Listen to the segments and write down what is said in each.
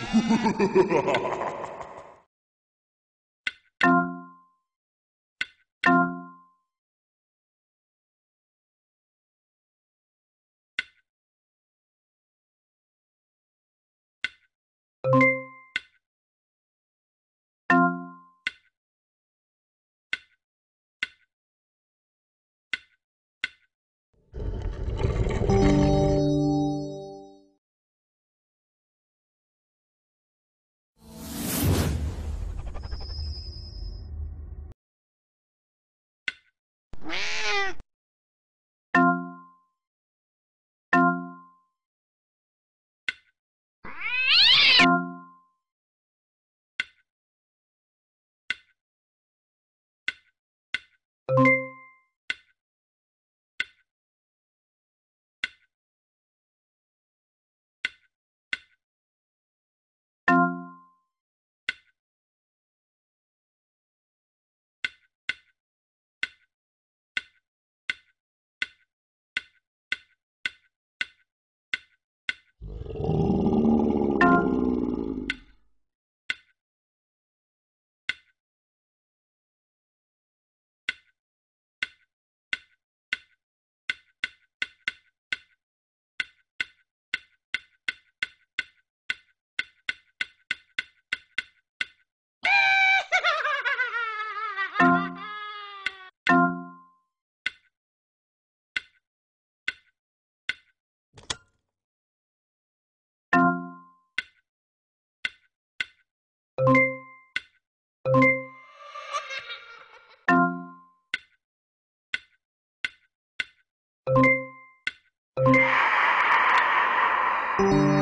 Ha ha ha ha ha! you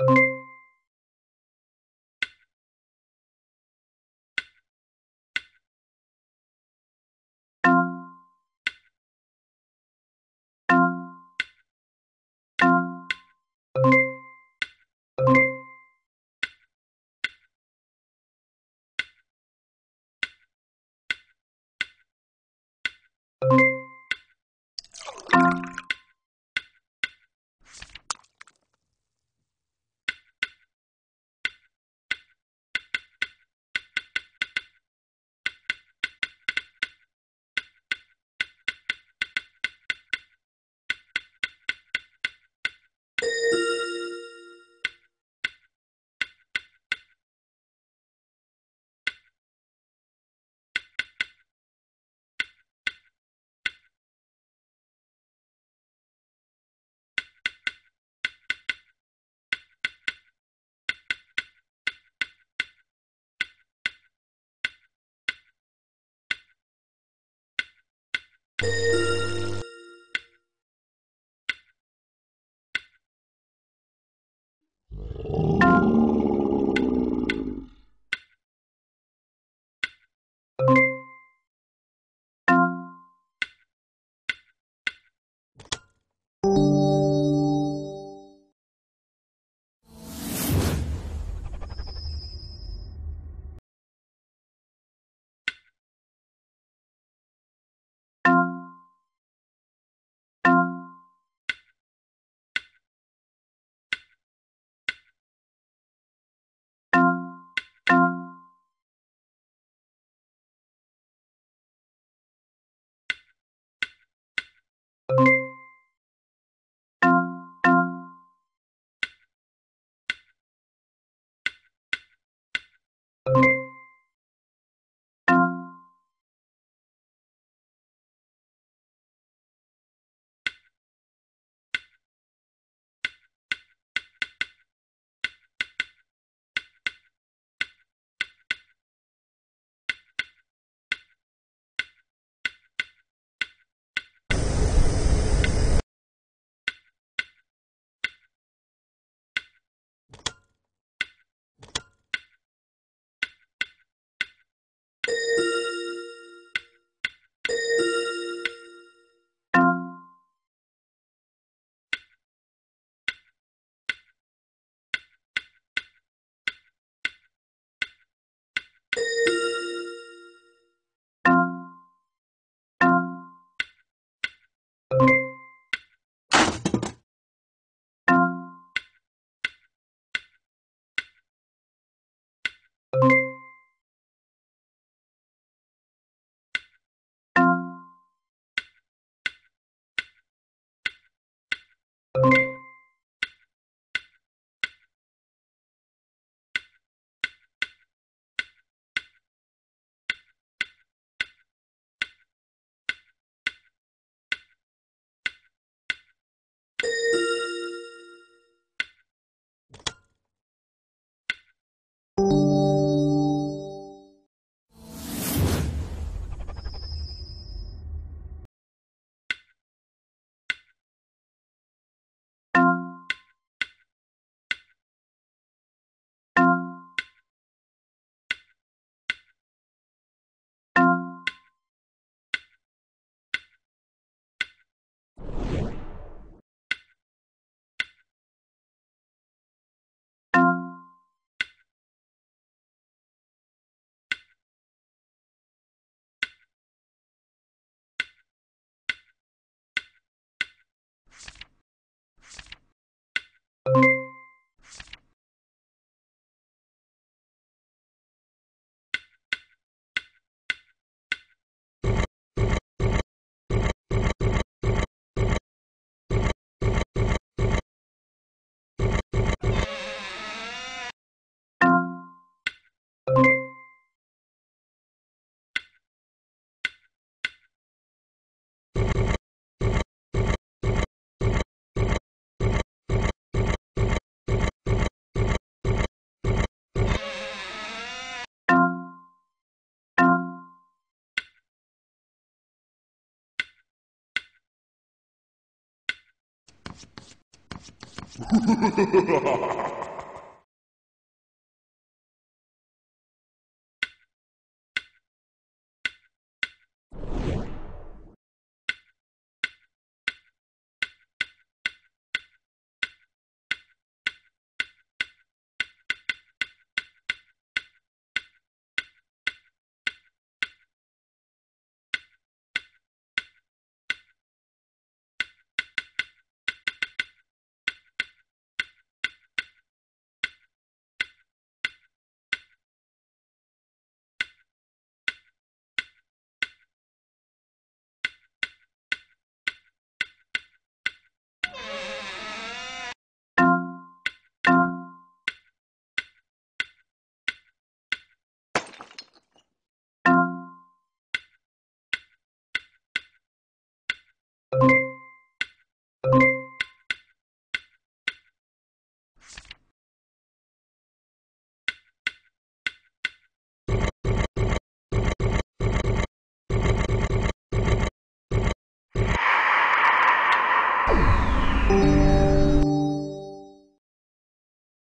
you you ¡Hasta la próxima!